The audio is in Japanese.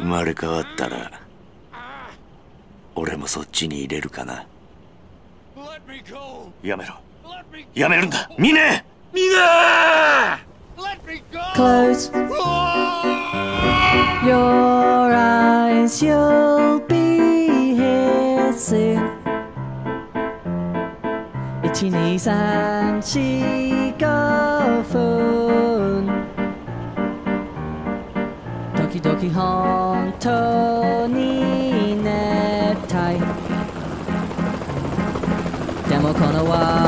生まれ変わったら俺もそっちに入れるかな。やめろ。やめるんだ。ミネミネ Close your eyes, you'll be here soon. 1, 2, 3, 4, 時々本当に寝たいでもこの輪